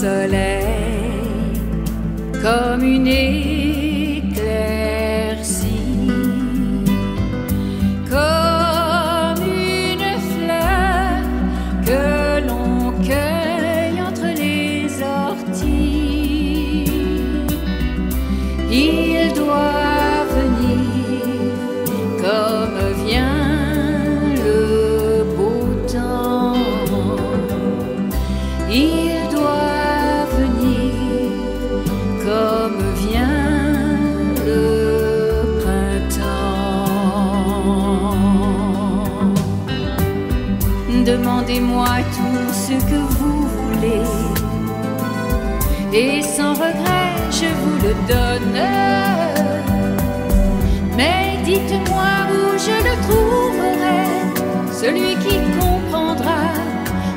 soleil, comme une éclaircie, comme une fleur que l'on cueille entre les orties. Il doit venir comme vient le beau temps. Demandez-moi tout ce que vous voulez et sans regret je vous le donne. Mais dites-moi où je le trouverai, celui qui comprendra,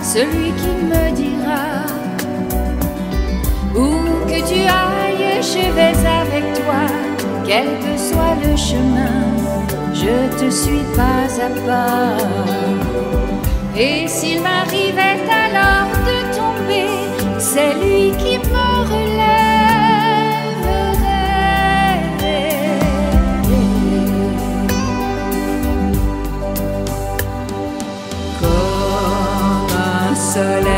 celui qui me dira. Où que tu ailles, je vais avec toi, quel que soit le chemin, je te suis pas à pas. Et s'il m'arrivait alors de tomber, c'est lui qui me relèverait. Comme un soleil,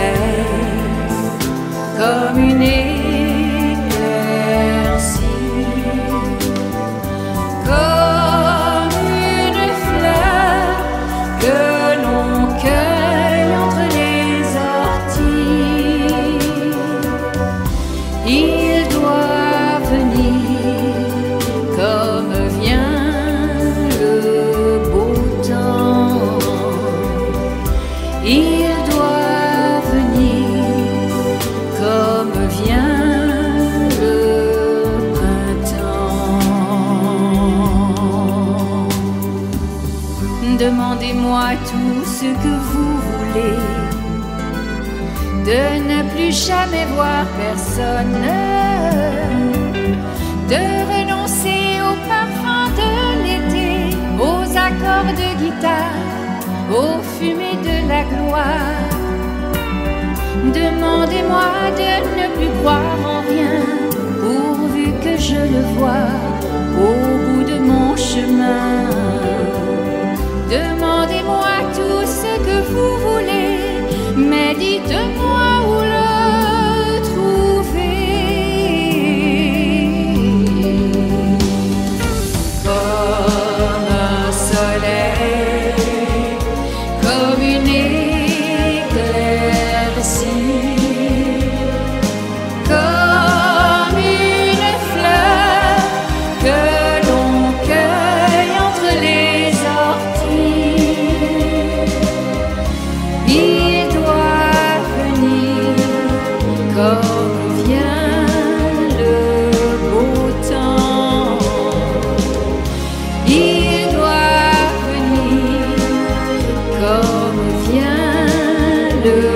Demandez-moi tout ce que vous voulez de ne plus jamais voir personne, de renoncer au parfum de l'été, aux accords de guitare, aux fumées de la gloire. Demandez-moi de ne plus croire en rien, pourvu que je le vois au bout de mon chemin. Demandez-moi tout ce que vous voulez, mais dites-moi do.